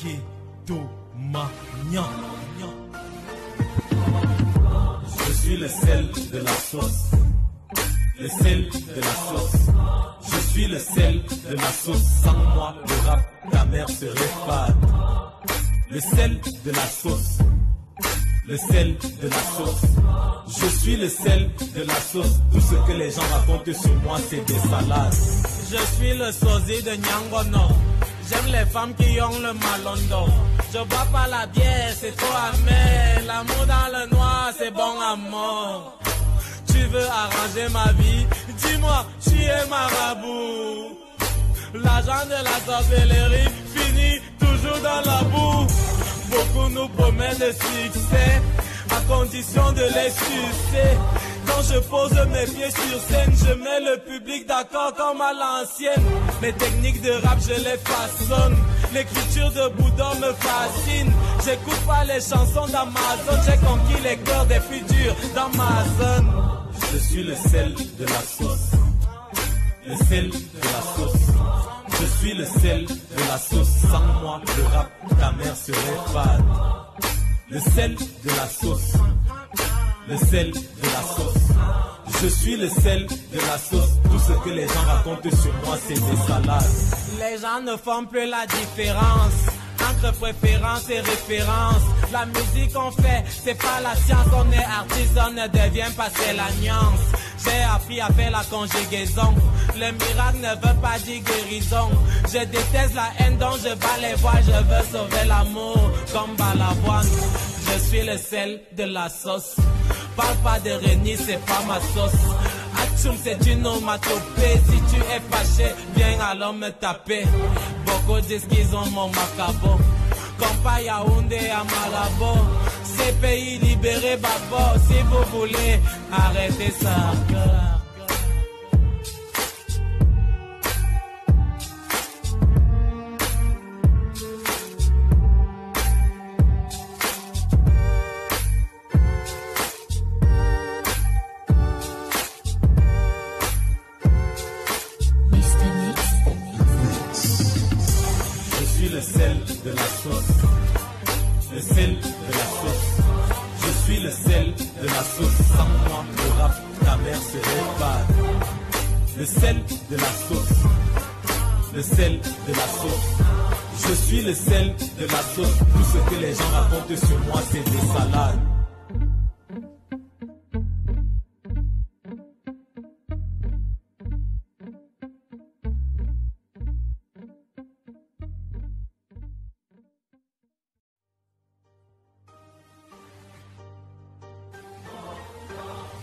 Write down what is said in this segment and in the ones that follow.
Je suis le sel de la sauce. Le sel de la sauce. Je suis le sel de la sauce. Sans moi, le rap, ta mère serait fade. Le sel de la sauce. Le sel de la sauce. Je suis le sel de la sauce. Tout ce que les gens racontent sur moi, c'est des salades. Je suis le sosie de Nyangono. J'aime les femmes qui ont le malondo. Je bois pas la bière, c'est trop amer. L'amour dans le noir, c'est bon amour. Tu veux arranger ma vie? Dis-moi, tu es marabout. L'argent de la sorcellerie finit toujours dans la boue. Beaucoup nous promettent le succès à condition de les sucer. Quand je pose mes pieds sur scène, je mets le public d'accord comme à l'ancienne. Mes techniques de rap, je les façonne. L'écriture de Bouddha me fascine. J'écoute pas les chansons d'Amazon, j'ai conquis les cœurs des futurs dans ma zone. Je suis le sel de la sauce. Le sel de la sauce. Je suis le sel de la sauce. Sans moi, le rap, ta mère serait fade. Le sel de la sauce. Le sel de la sauce. Je suis le sel de la sauce. Tout ce que les gens racontent sur moi, c'est des salades. Les gens ne font plus la différence entre préférence et référence. La musique qu'on fait, c'est pas la science, on est artiste, on ne devient pas, c'est la nuance. J'ai appris à faire la conjugaison. Le miracle ne veut pas dire guérison. Je déteste la haine dont je bats les voix. Je veux sauver l'amour comme Balavoine. Je suis le sel de la sauce. Parle pas de Réni, c'est pas ma sauce. Atchoum, c'est une onomatopée. Si tu es fâché, viens alors me taper. Beaucoup disent qu'ils ont mon macabo. Comme pas Yaoundé à Malabo. Ces pays libérés, babo. Si vous voulez, arrêtez ça. Sel de la sauce. Je suis le sel de la sauce. Sans moi, le rap, ta mère serait fade. Le sel de la sauce. Le sel de la sauce. Je suis le sel de la sauce. Tout ce que les gens racontent sur moi, c'est des salades.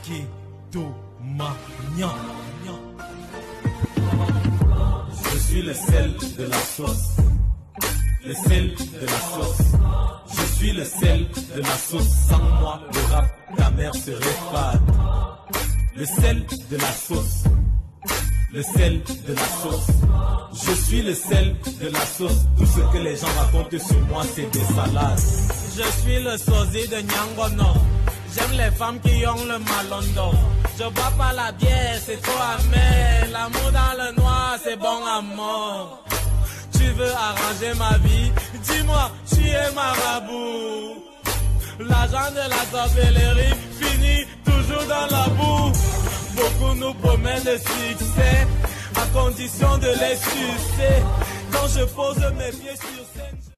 Je suis le sel de la sauce. Le sel de la sauce. Je suis le sel de la sauce. Sans moi, le rap, ta mère serait fade. Le sel de la sauce. Le sel de la sauce. Je suis le sel de la sauce. Tout ce que les gens racontent sur moi, c'est des salades. Je suis le sosie de Nyangono. J'aime les femmes qui ont le malondo. Je bois pas la bière, c'est trop amer. L'amour dans le noir, c'est bon amour. Tu veux arranger ma vie? Dis-moi, tu es marabout. L'argent de la sorcellerie finit toujours dans la boue. Beaucoup nous promettent le succès à condition de les sucer. Quand je pose mes pieds sur scène.